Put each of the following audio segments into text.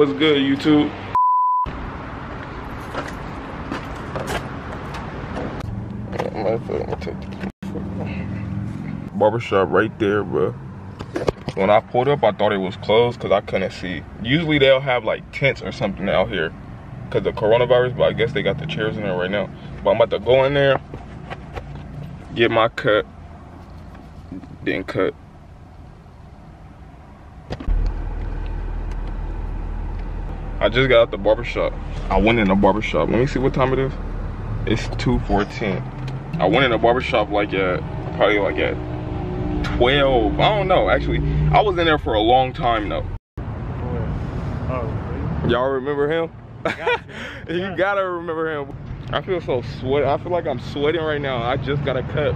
What's good, YouTube? Barbershop right there, bro. When I pulled up, I thought it was closed because I couldn't see. Usually they'll have like tents or something out here because the coronavirus, but I guess they got the chairs in there right now. But I'm about to go in there, get my cut, then cut. I just got out the barbershop. I went in the barbershop. Let me see what time it is. It's 2.14. I went in the barbershop like at, probably like at 12. I don't know, actually. I was in there for a long time though. Oh, Y'all remember him? Got you. Yeah. gotta remember him. I feel so sweat. I feel like I'm sweating right now. I just got a cut.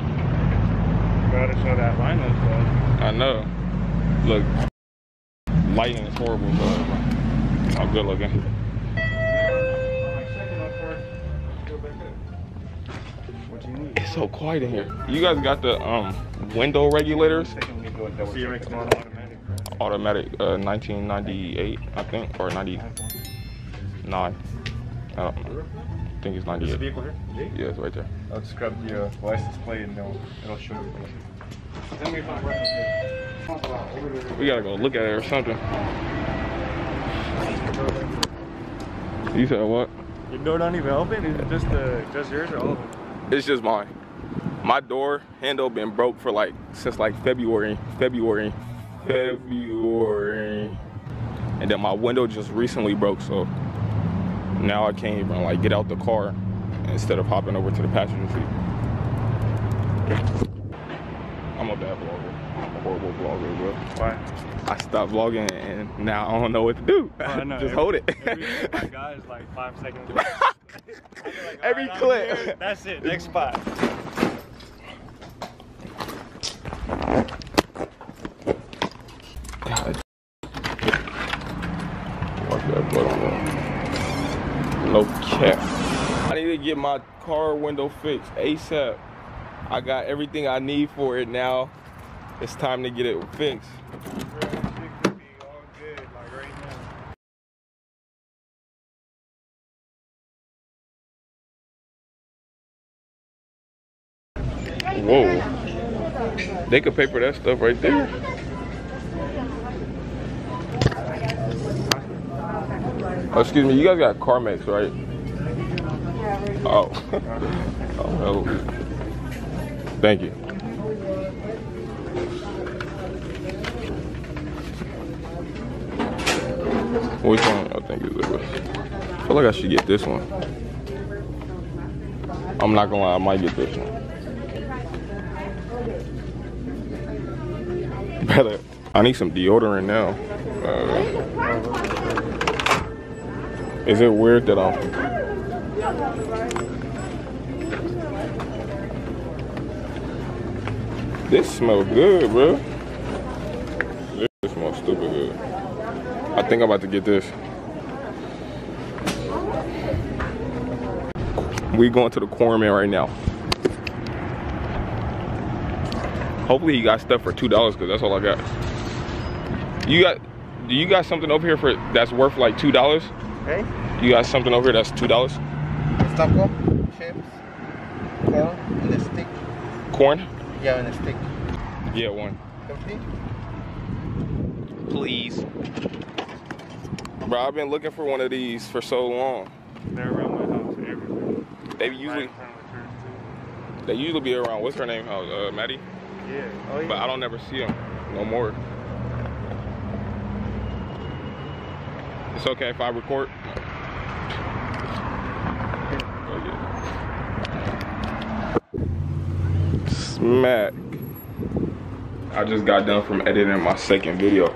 Gotta show that line up, though. I know. Look, lighting is horrible, but I'm good looking. What do you need? It's so quiet in here. You guys got the um window regulators? Automatic. Automatic, uh, 1998, I think, or 99. I don't know. I think it's This 98. vehicle here? Yeah, it's right there. I'll just grab the uh, license plate and it'll, it'll show you. We gotta go look at it or something. You said what? Your door don't even open? Is it just, uh, just yours or all of them? It's just mine. My door handle been broke for like since like February, February, February, and then my window just recently broke. So now I can't even like get out the car instead of hopping over to the passenger seat. A bad vlogger, I'm a horrible vlogger, bro. Why? I stopped vlogging and now I don't know what to do. Oh, just Every- hold it. Every my guy is like five seconds. Every Alright, I'm clip. here. That's it. Next spot. God. Watch that butt on. No cap. I need to get my car window fixed ASAP. I got everything I need for it now. It's time to get it fixed. Whoa. They could pay for that stuff right there. Oh, excuse me, you guys got Carmex, right? Oh. oh. Thank you. Which one I think is? I feel like I should get this one. I'm not gonna lie, I might get this one. Brother, I need some deodorant now. Uh, is it weird that I'm This smells good, bro. This smells stupid good. I think I'm about to get this. We going to the corn man right now. Hopefully he got stuff for two dollars because that's all I got. You got do you got something over here for that's worth like two dollars? Hey, You got something over here that's two dollars? taco, chips, corn in a stick. Corn? Yeah, in a stick. Yeah, one. Complete? Please. Bro, I've been looking for one of these for so long. They're around my house everywhere. They usually in front of the church, they usually be around what's her name house, uh Maddie? Yeah. Oh, yeah. But I don't never see them no more. It's okay if I record. Oh, yeah. Smack. I just got done from editing my second video.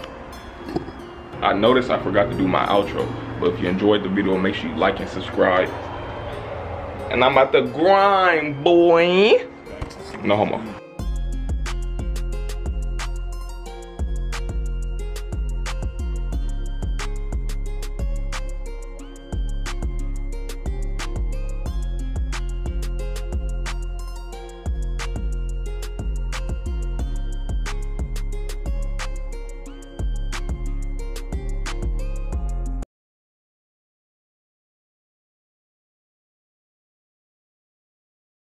I noticed I forgot to do my outro, but if you enjoyed the video, make sure you like and subscribe. And I'm at the grind, boy. No homo.